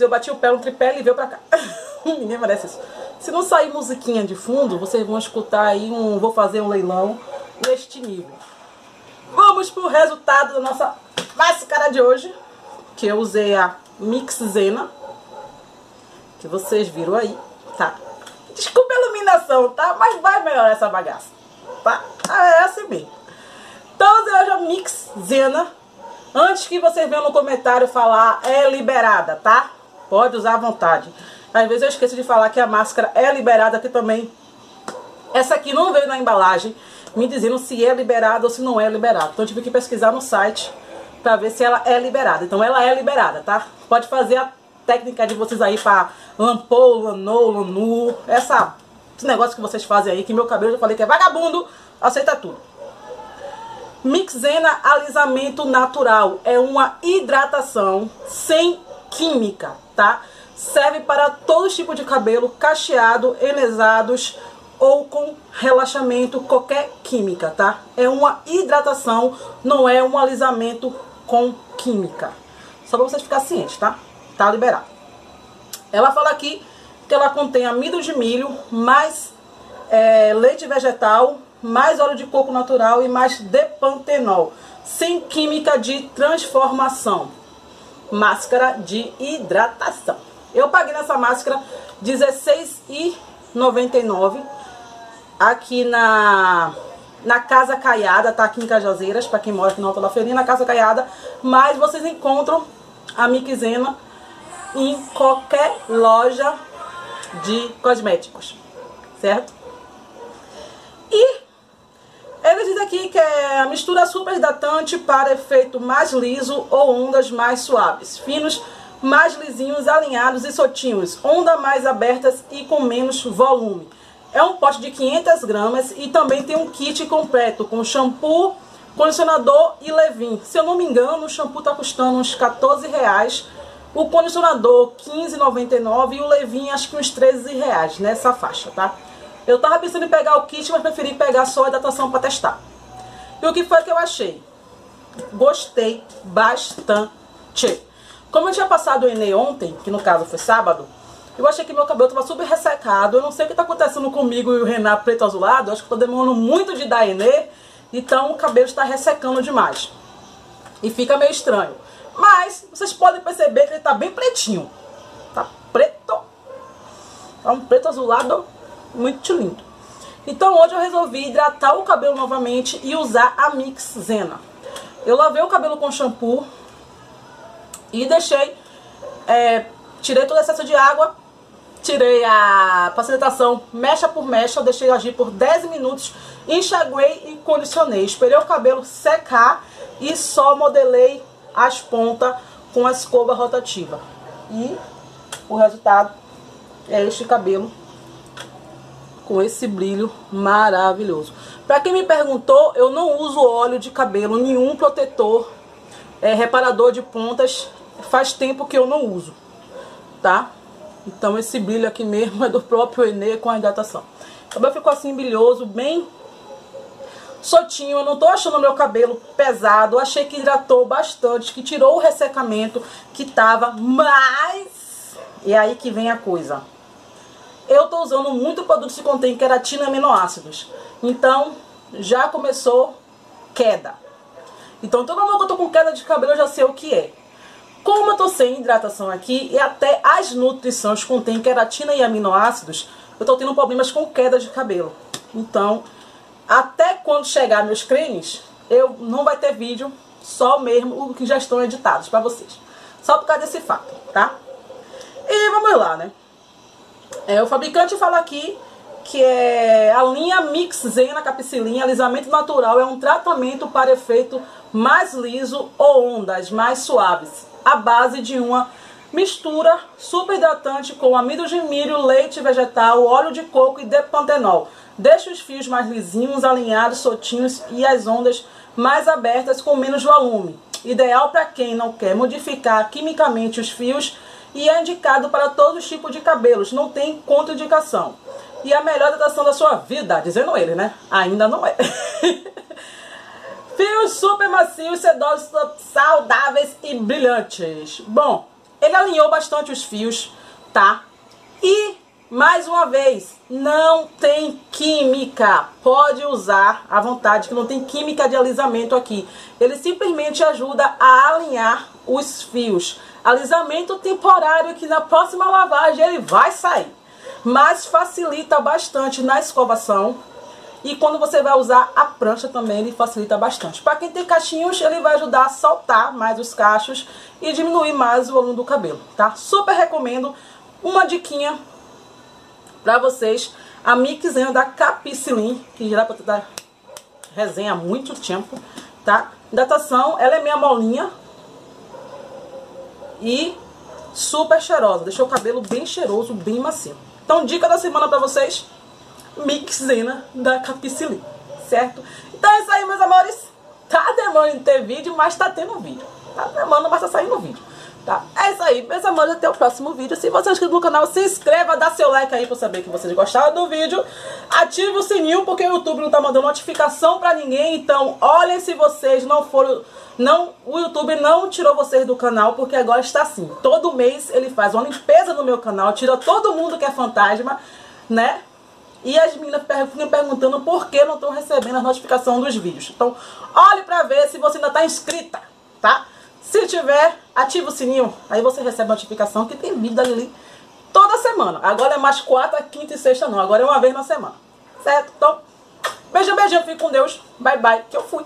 eu bati o pé no tripé e veio pra cá. Ninguém merece isso. Se não sair musiquinha de fundo, vocês vão escutar aí um... Vou fazer um leilão neste nível. Vamos pro resultado da nossa máscara de hoje. Que eu usei a Mix Zena. Que vocês viram aí, tá? Desculpa a iluminação, tá? Mas vai melhorar essa bagaça, tá? É assim mesmo. Então, eu a Mix Zena. Antes que vocês venham no comentário falar, é liberada, tá? Pode usar à vontade. Às vezes eu esqueço de falar que a máscara é liberada aqui também. Essa aqui não veio na embalagem me dizendo se é liberada ou se não é liberada. Então eu tive que pesquisar no site para ver se ela é liberada. Então ela é liberada, tá? Pode fazer a técnica de vocês aí para lampou, lanou, lanu, essa esse negócio que vocês fazem aí, que meu cabelo eu falei que é vagabundo, aceita tudo. Mixena alisamento natural é uma hidratação sem química, tá? Serve para todo tipo de cabelo cacheado, enesados ou com relaxamento, qualquer química, tá? É uma hidratação, não é um alisamento com química. Só para vocês ficarem cientes, tá? Tá liberado. Ela fala aqui que ela contém amido de milho, mais é, leite vegetal, mais óleo de coco natural e mais depantenol, sem química de transformação. Máscara de hidratação. Eu paguei nessa máscara R$16,99 aqui na na Casa Caiada, tá aqui em Cajazeiras, para quem mora aqui da Feirinha, na Casa Caiada, mas vocês encontram a Mixena em qualquer loja de cosméticos, certo? E ele diz aqui que é a mistura super hidratante para efeito mais liso ou ondas mais suaves, finos, mais lisinhos, alinhados e soltinhos, ondas mais abertas e com menos volume. É um pote de 500 gramas e também tem um kit completo com shampoo, condicionador e leave-in. Se eu não me engano, o shampoo está custando uns 14 reais o condicionador 15,99 e o levinho acho que uns 13 reais nessa faixa, tá? Eu tava pensando em pegar o kit, mas preferi pegar só a hidratação para testar. E o que foi que eu achei? Gostei bastante. Como eu tinha passado o Enê ontem, que no caso foi sábado, eu achei que meu cabelo tava super ressecado. Eu não sei o que tá acontecendo comigo e o Renato preto azulado. Eu acho que tô demorando muito de dar Enê, então o cabelo está ressecando demais. E fica meio estranho. Mas vocês podem perceber que ele tá bem pretinho. Tá preto. Tá um preto azulado muito lindo. Então hoje eu resolvi hidratar o cabelo novamente e usar a Mix Zena. Eu lavei o cabelo com shampoo e deixei, é, tirei todo o excesso de água, tirei a facilitação mecha por mecha, deixei agir por 10 minutos, enxaguei e condicionei. Esperei o cabelo secar e só modelei as pontas com a escova rotativa. E o resultado é este cabelo com esse brilho maravilhoso. Para quem me perguntou, eu não uso óleo de cabelo, nenhum protetor, é, reparador de pontas, faz tempo que eu não uso, tá? Então esse brilho aqui mesmo é do próprio Enê com a hidratação. O cabelo ficou assim brilhoso, bem soltinho. Eu não tô achando meu cabelo pesado. Achei que hidratou bastante, que tirou o ressecamento que tava, mas... E é aí que vem a coisa. Eu tô usando muito produto que contém queratina e aminoácidos. Então, já começou queda. Então, toda vez que eu tô com queda de cabelo, eu já sei o que é. Como eu tô sem hidratação aqui e até as nutrições contêm queratina e aminoácidos, eu tô tendo problemas com queda de cabelo. Então, até quando chegar meus cremes, eu não vai ter vídeo, só mesmo o que já estão editados para vocês. Só por causa desse fato, tá? E vamos lá, né? É, o fabricante fala aqui que é a linha Mix Zena Capicilinha Alisamento Natural é um tratamento para efeito mais liso ou ondas mais suaves, à base de uma mistura super hidratante com amido de milho, leite vegetal, óleo de coco e depantenol Deixe os fios mais lisinhos, alinhados, soltinhos e as ondas mais abertas com menos volume. Ideal para quem não quer modificar quimicamente os fios e é indicado para todos os tipos de cabelos, não tem contraindicação. E a melhor hidratação da sua vida, dizendo ele, né? Ainda não é. fios super macios, sedosos, saudáveis e brilhantes. Bom, Ele alinhou bastante os fios, tá? E, mais uma vez, não tem química. Pode usar à vontade, que não tem química de alisamento aqui. Ele simplesmente ajuda a alinhar os fios. Alisamento temporário que na próxima lavagem ele vai sair. Mas facilita bastante na escovação. E quando você vai usar a prancha também, ele facilita bastante. Para quem tem cachinhos, ele vai ajudar a soltar mais os cachos e diminuir mais o volume do cabelo, tá? Super recomendo. Uma diquinha para vocês. A mixena da Capicilin, que já dá para dar resenha há muito tempo, tá? Datação, ela é meia molinha, e super cheirosa. Deixou o cabelo bem cheiroso, bem macio. Então, dica da semana pra vocês, Mixena da Capicilin, certo? Então é isso aí, meus amores. Tá demorando de ter vídeo, mas tá tendo vídeo. Tá demorando, mas tá saindo vídeo. Tá? É isso aí, meus amores, até o próximo vídeo. Se você é inscrito no canal, se inscreva, dá seu like aí pra saber que vocês gostaram do vídeo. Ative o sininho, porque o YouTube não tá mandando notificação pra ninguém. Então, olhem se vocês não foram... Não, o YouTube não tirou vocês do canal, porque agora está assim. Todo mês ele faz uma limpeza no meu canal, tira todo mundo que é fantasma, né? E as meninas ficam perguntando por que não estão recebendo a notificação dos vídeos. Então, olhe pra ver se você ainda está inscrita, tá? Se tiver, ativa o sininho, aí você recebe a notificação que tem vídeo ali toda semana. Agora é mais quarta, quinta e sexta não, agora é uma vez na semana. Certo? Então, beijo, beijinho, fique com Deus. Bye, bye, que eu fui.